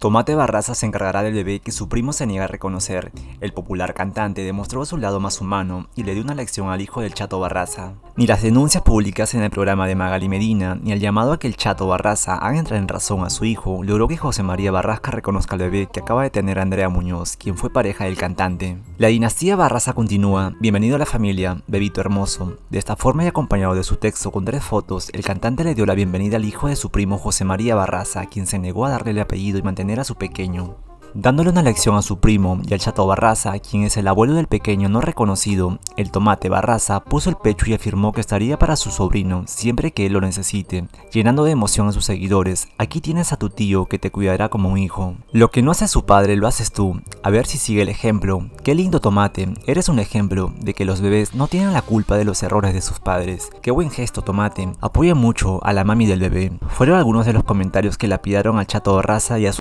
Tomate Barraza se encargará del bebé que su primo se niega a reconocer. El popular cantante demostró su lado más humano y le dio una lección al hijo del Chato Barraza. Ni las denuncias públicas en el programa de Magali Medina, ni el llamado a que el Chato Barraza haga entrar en razón a su hijo, logró que José María Barrasca reconozca al bebé que acaba de tener Andrea Muñoz, quien fue pareja del cantante. La dinastía Barraza continúa. Bienvenido a la familia, bebito hermoso. De esta forma y acompañado de su texto con tres fotos, el cantante le dio la bienvenida al hijo de su primo José María Barraza, quien se negó a darle el apellido y mantener a su pequeño. Dándole una lección a su primo y al chato Barraza, quien es el abuelo del pequeño no reconocido, el tomate Barraza puso el pecho y afirmó que estaría para su sobrino siempre que él lo necesite, llenando de emoción a sus seguidores. Aquí tienes a tu tío que te cuidará como un hijo. Lo que no hace su padre lo haces tú, a ver si sigue el ejemplo. Qué lindo tomate, eres un ejemplo de que los bebés no tienen la culpa de los errores de sus padres. Qué buen gesto tomate, apoya mucho a la mami del bebé. Fueron algunos de los comentarios que lapidaron al chato Barraza y a su